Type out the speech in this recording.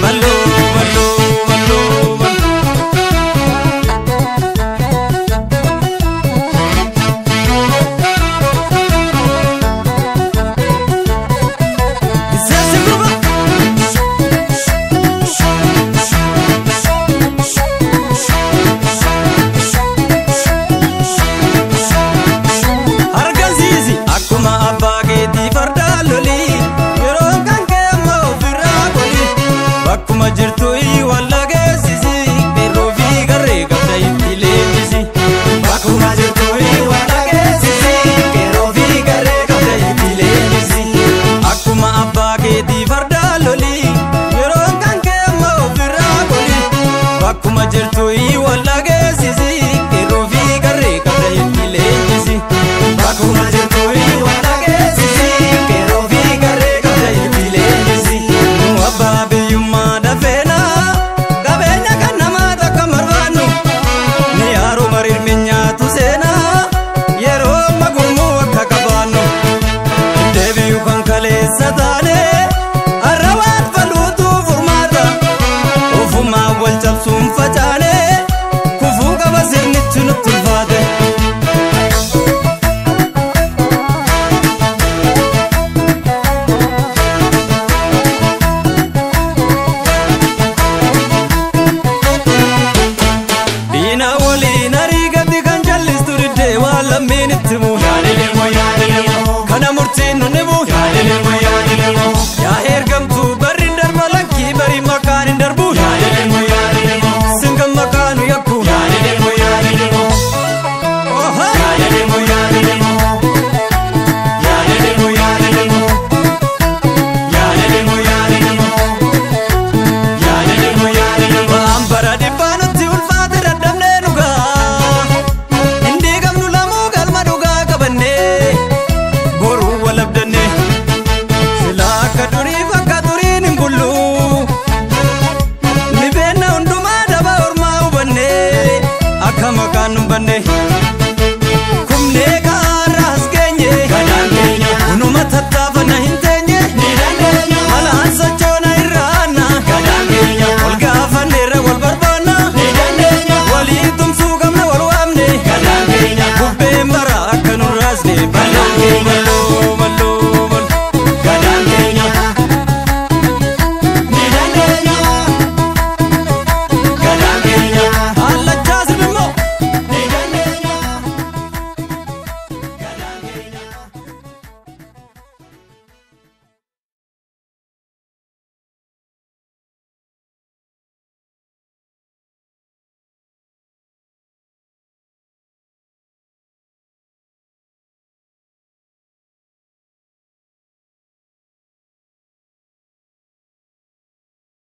malo, malo. لمين التموت बने।